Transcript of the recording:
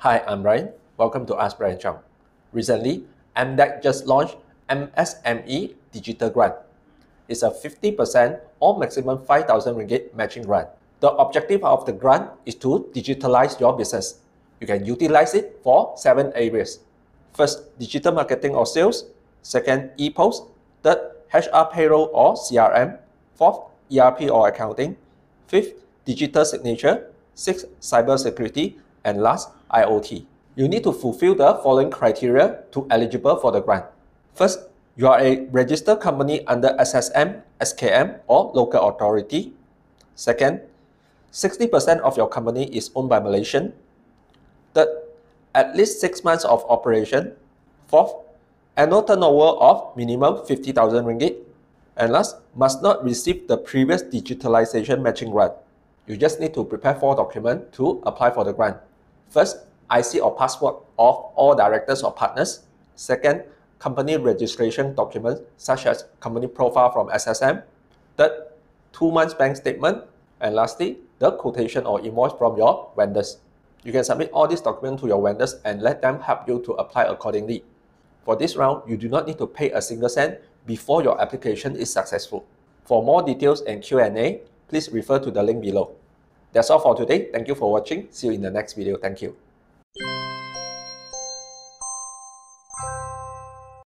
Hi, I'm Bryan. Welcome to Ask Bryan Cheong. Recently, MDEC just launched MSME Digital Grant. It's a 50% or maximum 5,000 ringgit matching grant. The objective of the grant is to digitalize your business. You can utilize it for seven areas. First, digital marketing or sales. Second, e-POS. Third, HR payroll or CRM. Fourth, ERP or accounting. Fifth, digital signature. Sixth, cyber security. And last, IoT. You need to fulfill the following criteria to eligible for the grant. First, you are a registered company under SSM, SKM, or local authority. Second, 60% of your company is owned by Malaysian. Third, at least six months of operation. Fourth, annual turnover of minimum 50,000 ringgit. And last, must not receive the previous digitalization matching grant. You just need to prepare four documents to apply for the grant. First, IC or passport of all directors or partners. Second, company registration documents such as company profile from SSM. Third, two months bank statement. And lastly, the quotation or invoice from your vendors. You can submit all these documents to your vendors and let them help you to apply accordingly. For this round, you do not need to pay a single cent before your application is successful. For more details and Q&A, please refer to the link below. That's all for today. Thank you for watching. See you in the next video. Thank you.